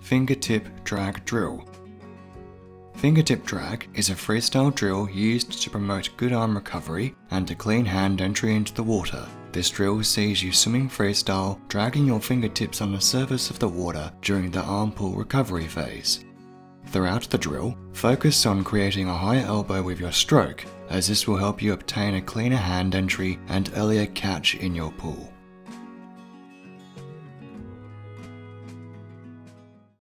Fingertip Drag Drill. Fingertip drag is a freestyle drill used to promote good arm recovery and a clean hand entry into the water. This drill sees you swimming freestyle, dragging your fingertips on the surface of the water during the arm pull recovery phase. Throughout the drill, focus on creating a high elbow with your stroke, as this will help you obtain a cleaner hand entry and earlier catch in your pull.